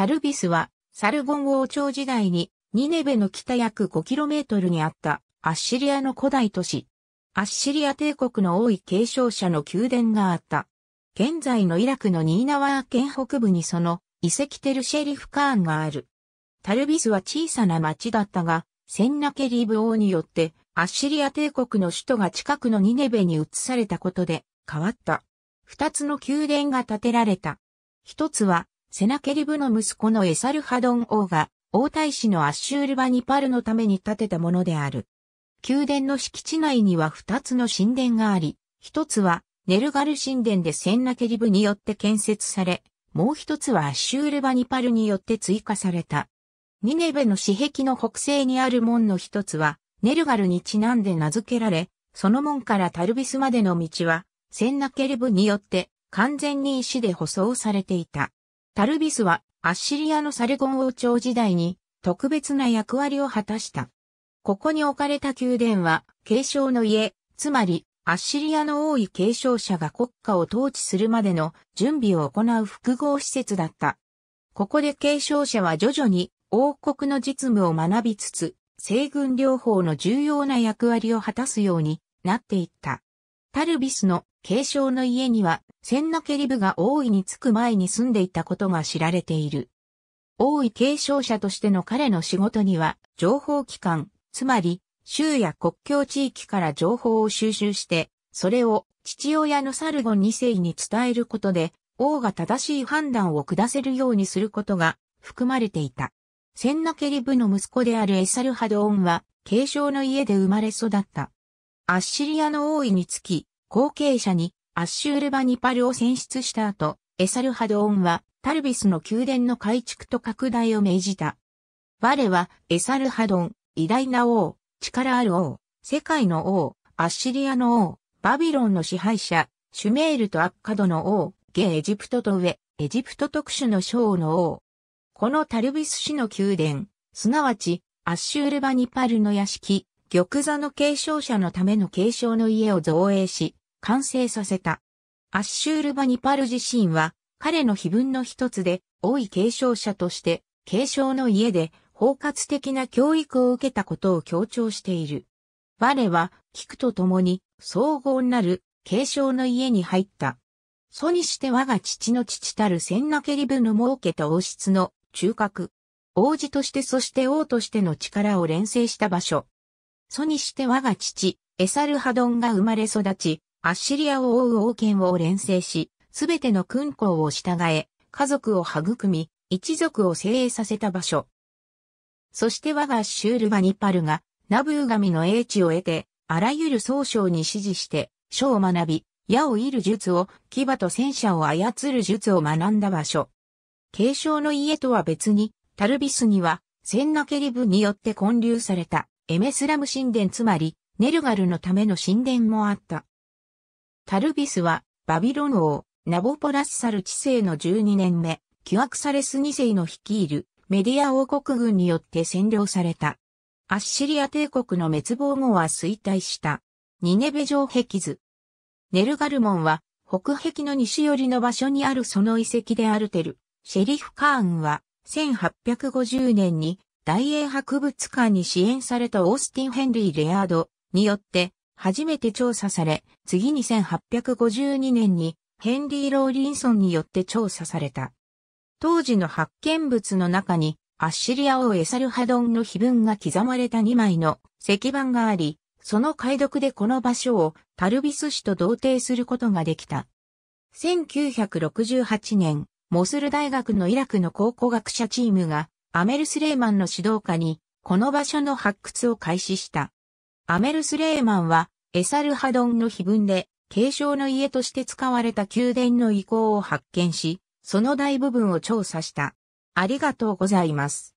タルビスはサルゴン王朝時代にニネベの北約 5km にあったアッシリアの古代都市。アッシリア帝国の多い継承者の宮殿があった。現在のイラクのニーナワー県北部にその遺跡テルシェリフカーンがある。タルビスは小さな町だったが、センナケリブ王によってアッシリア帝国の首都が近くのニネベに移されたことで変わった。二つの宮殿が建てられた。一つはセナケリブの息子のエサルハドン王が王太子のアッシュールバニパルのために建てたものである。宮殿の敷地内には二つの神殿があり、一つはネルガル神殿でセンナケリブによって建設され、もう一つはアッシュールバニパルによって追加された。ニネベの私壁の北西にある門の一つは、ネルガルにちなんで名付けられ、その門からタルビスまでの道は、センナケリブによって完全に石で舗装されていた。タルビスはアッシリアのサルゴン王朝時代に特別な役割を果たした。ここに置かれた宮殿は、継承の家、つまりアッシリアの王位継承者が国家を統治するまでの準備を行う複合施設だった。ここで継承者は徐々に王国の実務を学びつつ、西軍療法の重要な役割を果たすようになっていった。タルビスの継承の家には、センナケリブが王位につく前に住んでいたことが知られている。王位継承者としての彼の仕事には、情報機関、つまり州や国境地域から情報を収集して、それを父親のサルゴン2世に伝えることで、王が正しい判断を下せるようにすることが含まれていた。センナケリブの息子であるエサルハドオンは、継承の家で生まれ育った。アッシリアの王位につき、後継者にアッシュールバニパルを選出した後、エサルハドオンはタルビスの宮殿の改築と拡大を命じた。我はエサルハドン、偉大な王、力ある王、世界の王、アッシリアの王、バビロンの支配者、シュメールとアッカドの王、ゲエジプトと上、エジプト特殊の将の王。このタルビス氏の宮殿、すなわち、アッシュールバニパルの屋敷、玉座の継承者のための継承の家を造営し、完成させた。アッシュールバニパル自身は、彼の碑文の一つで、多い継承者として、継承の家で包括的な教育を受けたことを強調している。我は、聞くとともに、総合なる、継承の家に入った。祖にして我が父の父たるセンナケリブの設けた王室の中核。王子としてそして王としての力を連成した場所。祖にして我が父、エサルハドンが生まれ育ち、アッシリアを追う王権を連成し、すべての君皇を従え、家族を育み、一族を精鋭させた場所。そして我がシュールバニパルが、ナブー神の英知を得て、あらゆる総称に指示して、書を学び、矢を射る術を、牙と戦車を操る術を学んだ場所。継承の家とは別に、タルビスには、センナケリブによって建立された、エメスラム神殿つまり、ネルガルのための神殿もあった。タルビスは、バビロン王、ナボポラッサル治世の12年目、キュアクサレス2世の率いる、メディア王国軍によって占領された。アッシリア帝国の滅亡後は衰退した。ニネベ城壁図。ネルガルモンは北壁の西寄りの場所にあるその遺跡であるテル。シェリフ・カーンは1850年に大英博物館に支援されたオースティン・ヘンリー・レアードによって初めて調査され、次に1852年にヘンリー・ローリンソンによって調査された。当時の発見物の中に、アッシリア王エサルハドンの碑文が刻まれた2枚の石板があり、その解読でこの場所をタルビス市と同定することができた。1968年、モスル大学のイラクの考古学者チームがアメル・スレーマンの指導下にこの場所の発掘を開始した。アメル・スレーマンはエサルハドンの碑文で継承の家として使われた宮殿の遺構を発見し、その大部分を調査した。ありがとうございます。